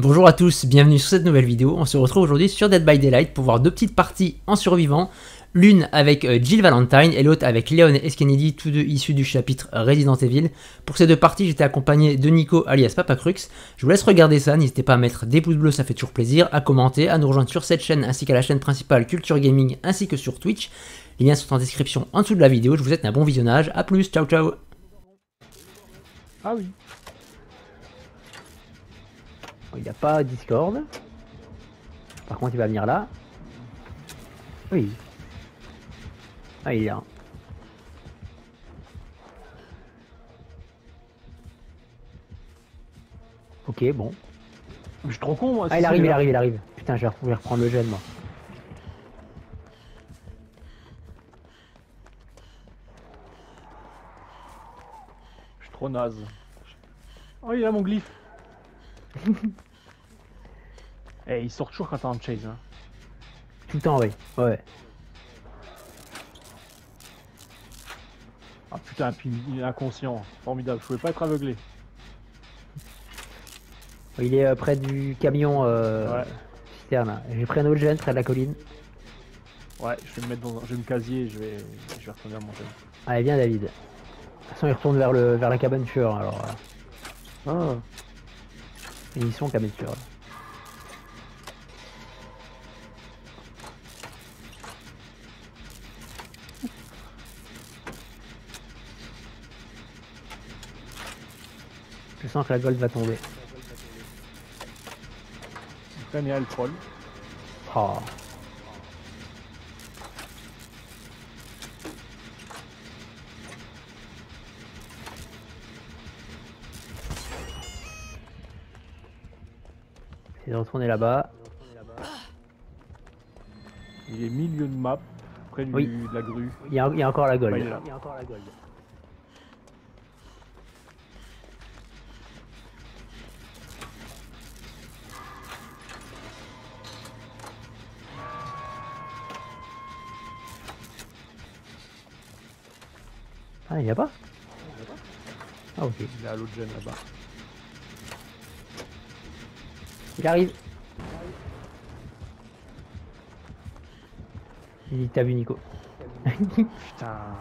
Bonjour à tous, bienvenue sur cette nouvelle vidéo. On se retrouve aujourd'hui sur Dead by Daylight pour voir deux petites parties en survivant. L'une avec euh, Jill Valentine et l'autre avec Leon Eskenedy, tous deux issus du chapitre Resident Evil. Pour ces deux parties, j'étais accompagné de Nico alias Papa Crux. Je vous laisse regarder ça, n'hésitez pas à mettre des pouces bleus, ça fait toujours plaisir, à commenter, à nous rejoindre sur cette chaîne ainsi qu'à la chaîne principale Culture Gaming ainsi que sur Twitch. Les liens sont en description en dessous de la vidéo. Je vous souhaite un bon visionnage. A plus, ciao ciao Ah oui. Il n'y a pas Discord. Par contre, il va venir là. Oui. Ah, il est là. Ok, bon. Je suis trop con moi. Ah, il arrive, il arrive, il arrive. Putain, je vais reprendre le jeune, moi. Je suis trop naze. Oh, il a mon glyphe. Eh, il sort toujours quand t'es en chase. Hein. Tout le temps, oui. Ouais. Ah putain, puis il est inconscient. Formidable, je pouvais pas être aveuglé. Il est euh, près du camion euh, Ouais, citerne. J'ai pris un autre jeune près de la colline. ouais, je vais me mettre dans un... Je vais me casier et je vais, je vais retourner à mon chase. Allez, viens, David. De toute façon, il retourne vers, le... vers la cabane tueur, alors. euh, Ah. Et ils sont là. Je sens que la gold va tomber. Après, il y a le troll. Oh. J'essaie de retourner là-bas. Il est milieu de map, près du... Oui. de la grue. Il y, a, il y a encore la gold. Il est il y a encore la gold. Ah, il y a pas Ah, ok. Il est à l'autre gène là-bas. Il arrive. Il t'as vu Nico. Putain.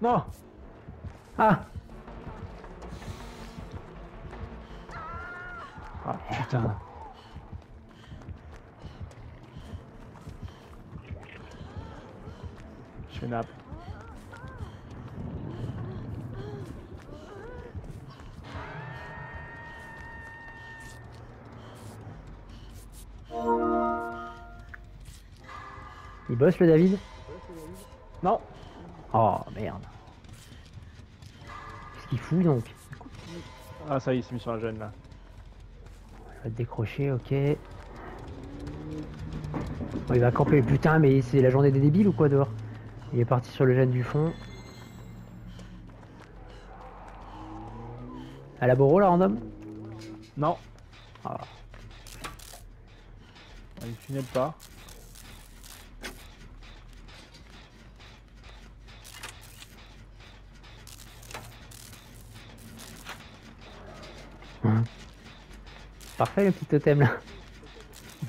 Non Il bosse le David Non Oh merde. Qu'est-ce qu'il fout donc Ah ça y est, il s'est mis sur la gêne là. Il va te décrocher, ok. Oh, il va camper, putain, mais c'est la journée des débiles ou quoi dehors? Il est parti sur le gène du fond. À la Boro là, random? Non Ah. Ah, Il tunnel pas. Parfait le petit totem là.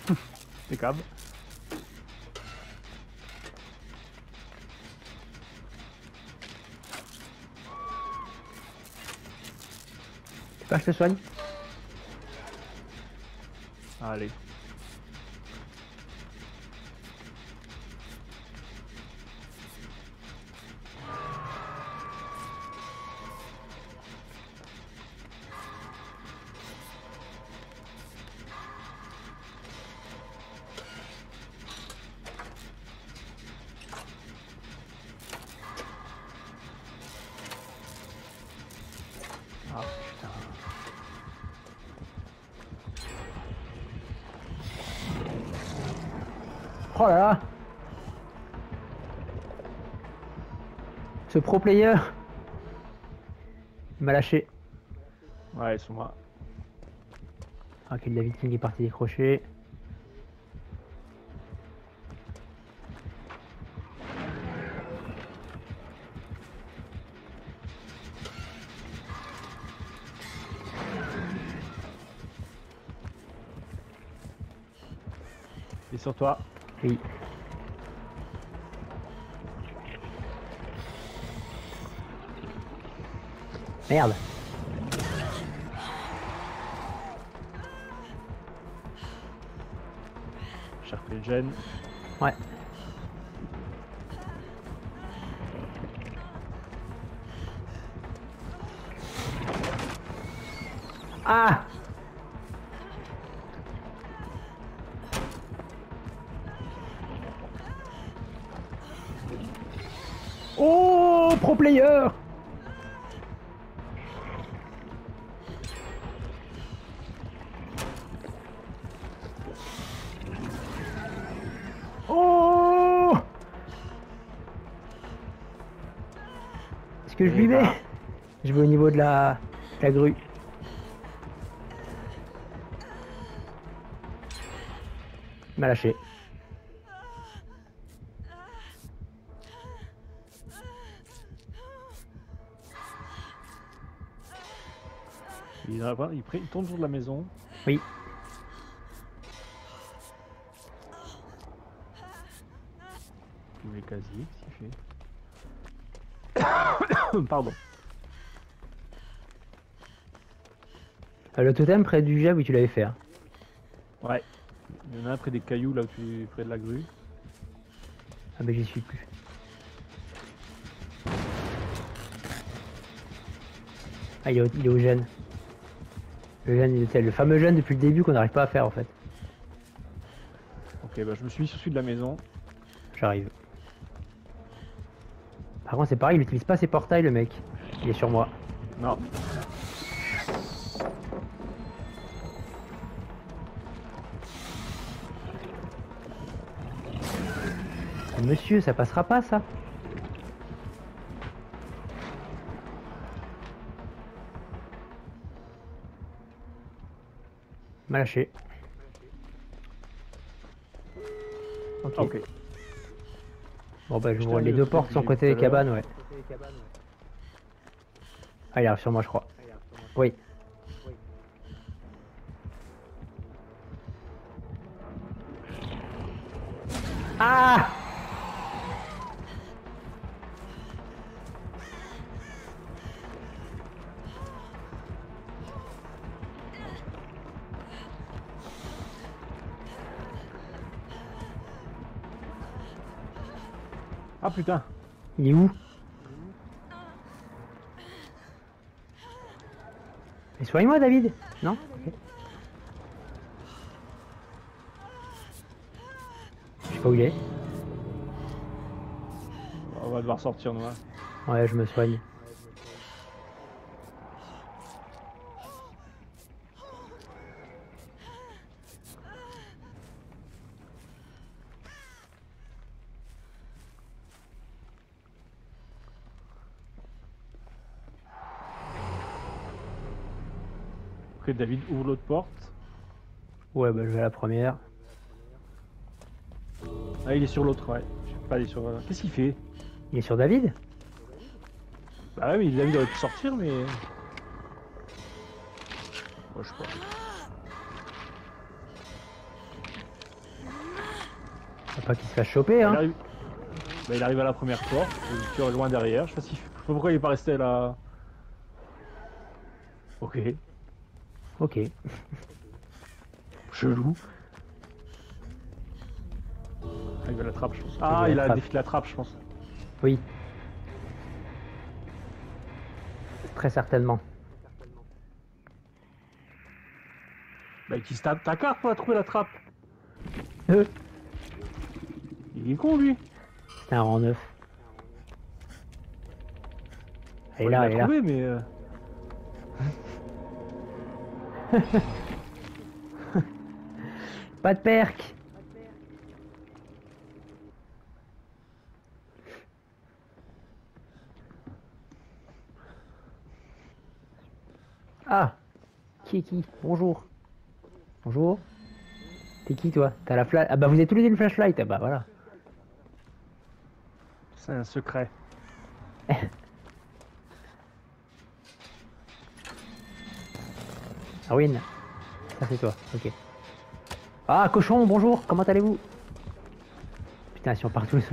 Impeccable. Tu pas que je te soigne? Allez. Oh là là Ce pro player Il m'a lâché. Ouais, ils sont là. Ok, ah, la victime est parti décrocher. Et sur toi. Oui. Merde. Gêne. Ouais. Ah Oh Oh Est-ce que je lui vais Je vais au niveau de la, la grue. M'a lâché. Il, il, il tourne autour de la maison. Oui. Il met casier, qu'est-ce qu'il fait Pardon. Euh, Le totem près du jet, oui, tu l'avais fait. hein. Ouais. Il y en a un près des cailloux là où tu près de la grue. Ah, mais j'y suis plus. Ah, il est au, il est au gène. Le gène, il était le fameux gène depuis le début qu'on n'arrive pas à faire en fait. Ok, bah je me suis mis sur celui de la maison. J'arrive. Par contre, c'est pareil, il utilise pas ses portails, le mec. Il est sur moi. Non. Monsieur, ça passera pas ça M'a lâché. Ok. Bon bah je Je vois t'ai les deux portes que côté des cabanes, ouais. Ah il arrive sur moi je crois. Oui. Ah putain Il est où? Mais soigne-moi David Non? Je sais pas où il est. On va devoir sortir nous. hein. Ouais, je me soigne. David ouvre l'autre porte. Ouais, bah je vais à la première. Ah, il est sur l'autre, ouais. Pas, il est sur. euh, Qu'est-ce qu'il fait? Il est sur David? Bah ouais, mais David aurait pu sortir, mais. Ouais, je sais pas. Faut pas qu'il se fasse choper, Il hein. arrive... Bah, il arrive à la première porte, il tire loin derrière. Je sais pas, si... je sais pas pourquoi il est pas resté là. Ok, Ok. chelou. Ah, il va la trappe, je pense. Ah, il a défi la trappe, je pense. Oui. Très certainement. Bah, qui se tape ta carte pour trouver la trappe. Euh, Il est con, lui. C'est un rang 9. Elle est là, il elle est l'a là. trouvé, mais. euh, Pas de perk Ah Qui est qui? Bonjour. Bonjour. T'es qui toi? T'as la flash Ah bah vous êtes tous les deux une flashlight Ah bah voilà. C'est un secret. Arwin Ça c'est toi, ok. Ah, cochon, bonjour, comment allez-vous? Putain, si on part tous.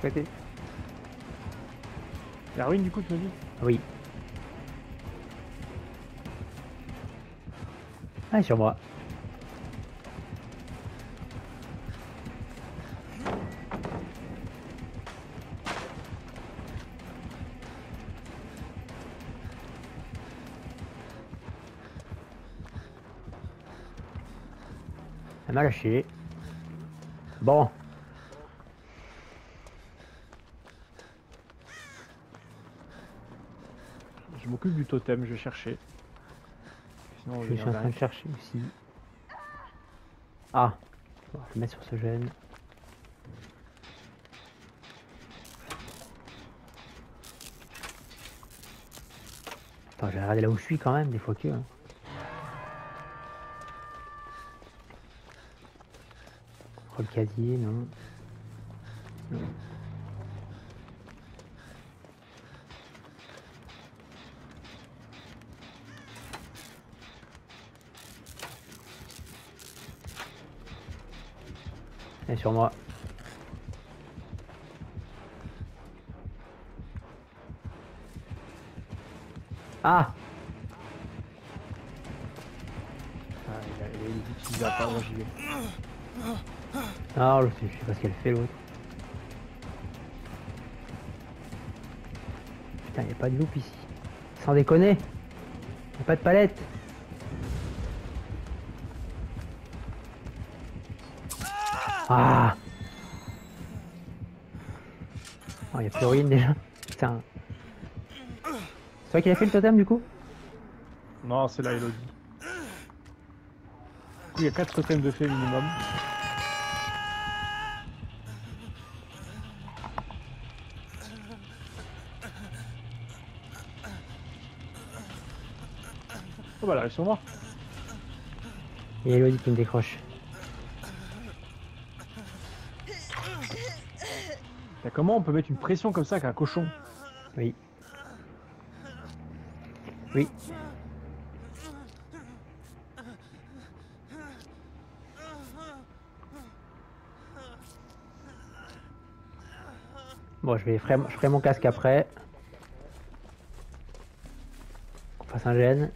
Côté. La ruine du coup, tu me dis Oui. Ah, sur moi. Elle m'a lâché. Bon. Je m'occupe du totem, je vais chercher. Sinon, on Je suis en train de chercher aussi. Ah. Bon, je vais mettre sur ce gène. Attends, je vais regarder là où je suis quand même, des fois que. hein. Contrôle casier, non. Est sur moi. Ah Ah, il, a, pas, moi. Ah, je sais, pas ce qu'elle fait l'autre. Putain, y a pas de loupe ici. Sans déconner. Y a pas de palette. Ah Oh, y a plus rien déjà. Putain. C'est toi qui as fait le totem du coup? Non, c'est la Elodie. Du coup, y a 4 totems de fée minimum. Oh bah, elle arrive sur moi. Il y a Elodie qui me décroche. Bah, comment on peut mettre une pression comme ça avec un cochon? Oui. Oui. Bon, je vais ferai, je ferai mon casque après. Qu'on fasse un gène.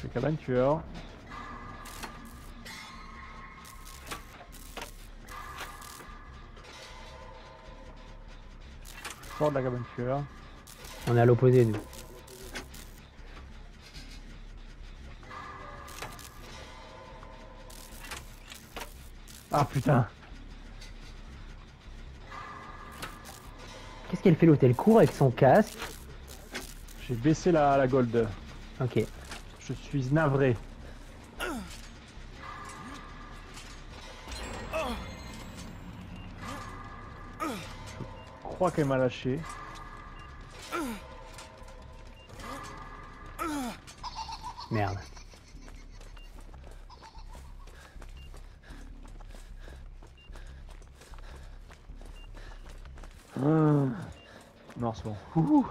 Je fais cabane tueur. Sors de la cabane tueur. On est à l'opposé, nous. Ah putain Qu'est-ce qu'elle fait Elle court avec son casque? J'ai baissé la, la gold. Ok. Je suis navré. Je crois qu'elle m'a lâché. Merde. Non, c'est bon. Ouh.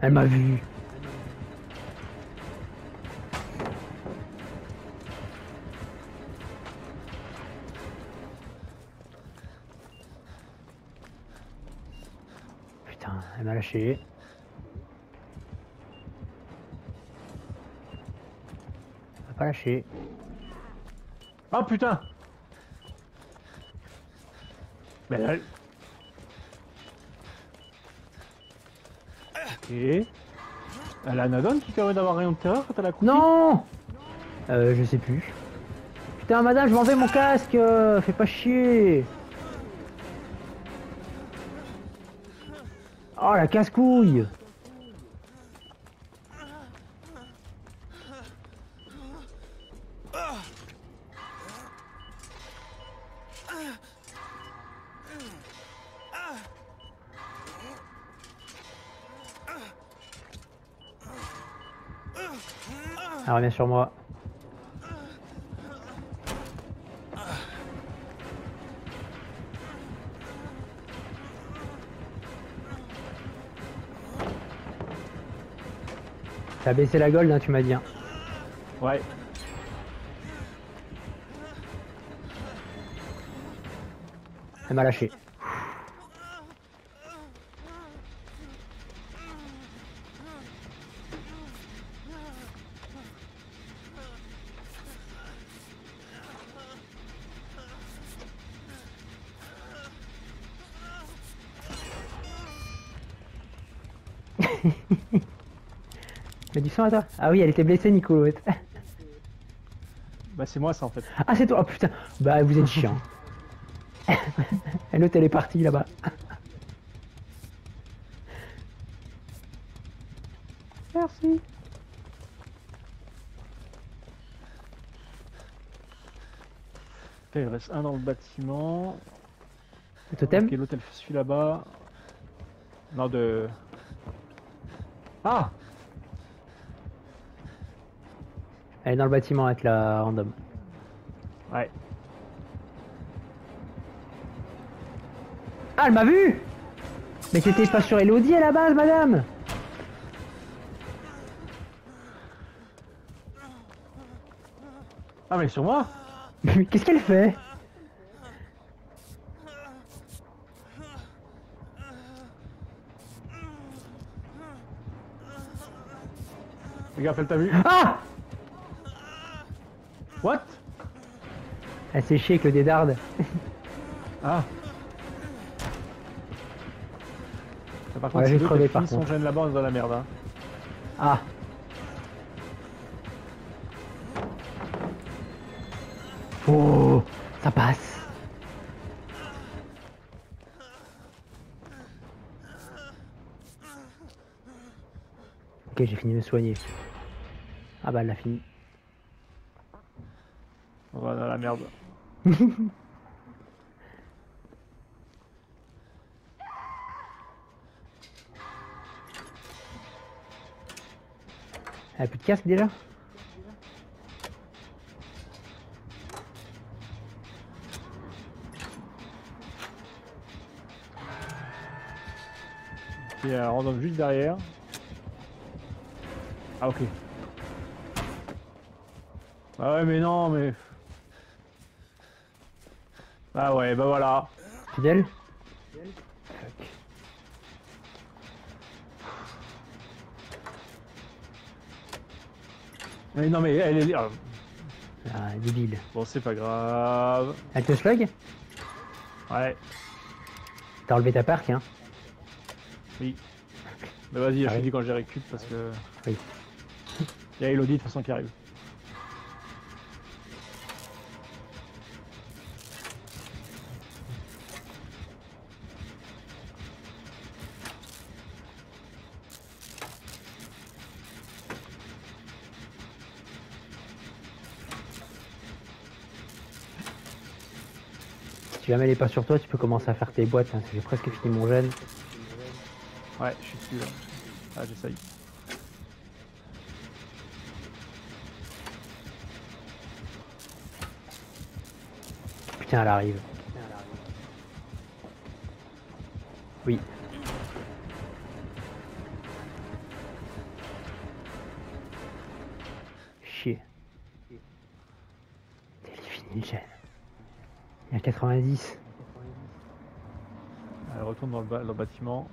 Elle m'a vu. Putain, elle m'a lâché. Elle m'a pas lâché. Ah putain Mais elle... Ok. Elle a un qui permet d'avoir rayon de terreur quand elle a Non Euh, je sais plus. Putain, madame, je m'en vais mon casque euh, Fais pas chier Oh, la casse-couille Ah, reviens sur moi. T'as baissé la gold, hein, tu m'as dit. Hein. Ouais. Elle m'a lâché. Mais du sang à toi Ah oui, elle était blessée, Nico. Bah c'est moi ça en fait. Ah, c'est toi Oh putain Bah, vous êtes chiant. L'autre, elle est partie là-bas. Merci. Il reste un dans le bâtiment. Le totem? Ok, l'autre elle suit là-bas. Non de. Ah. Elle est dans le bâtiment avec la random. Ouais. Ah, elle m'a vu. Mais c'était pas sur Elodie à la base, madame. Ah mais sur moi. Mais Qu'est-ce qu'elle fait? Fais gaffe, elle t'a vu. Ah What? Elle s'est chiée avec le dédarde. Ah Ah, Par Ouais, contre, j'ai si l'autre, crevé, par son contre. gène là-bas, on est dans la merde. Hein. Ah Oh Ça passe Ok, j'ai fini de me soigner. Ah bah, elle l'a fini. On va dans la merde. Elle a plus de casque déjà? Il y a un random juste derrière. Ah ok. Ah ouais mais non mais... Ah ouais bah voilà. Fidèle. Mais non mais elle est... ah, Ah, débile. Bon c'est pas grave. Elle te slug Ouais. T'as enlevé ta parc, hein Oui. Mais vas-y, je te Arrive. dis quand j'ai récup parce que... Oui. Il y a Elodie de toute façon qui arrive. Si jamais elle est pas sur toi, tu peux commencer à faire tes boîtes. Hein, j'ai presque fini mon gène. Ouais, je suis dessus là. Ah j'essaye. Putain, elle arrive. Oui. Chier. Le gène. Il y a 90. Elle retourne dans le bâtiment.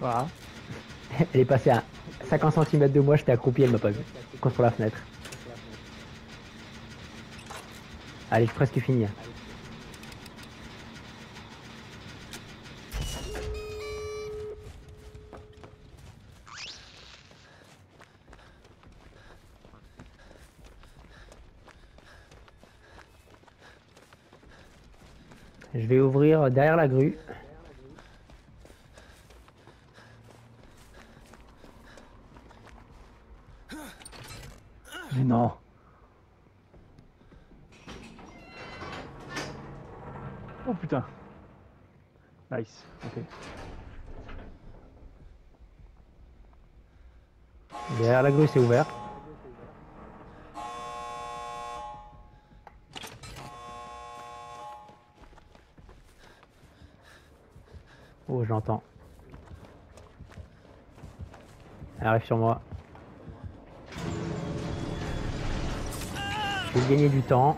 Elle est passée à 50 cm de moi, j'étais accroupi, elle m'a pas vu. Contre la fenêtre. Allez, j'ai presque fini. Je vais ouvrir derrière la grue. Non. Oh putain. Nice. Ok. Derrière la grue, c'est ouvert. Oh, j'entends. Elle arrive sur moi. Je vais gagner du temps.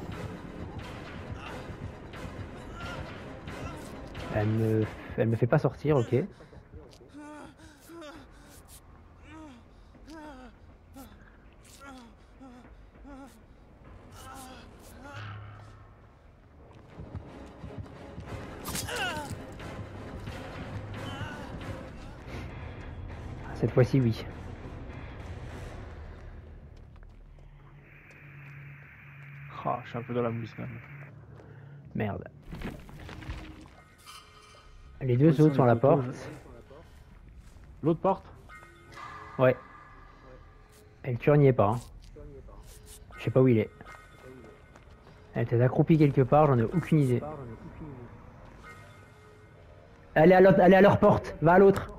Elle me, elle me fait pas sortir, ok. Cette fois-ci, oui. Ah, je suis un peu dans la mousse même. Merde. Les deux autres sont à la porte. L'autre porte? Ouais. Et le tueur n'y est pas. hein. Je sais pas où il est. Elle était accroupie quelque part, j'en ai aucune idée. Elle est à, l'autre- elle est à leur porte, va à l'autre.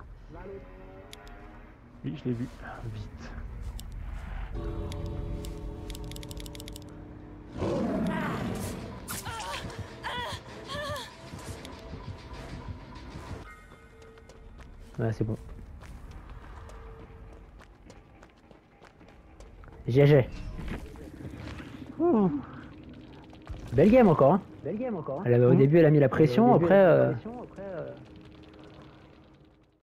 Oui, je l'ai vu. Vite. Ouais, c'est bon. GG. Belle game encore, hein. Belle game encore. Elle avait, au début, elle a mis la pression, après, euh,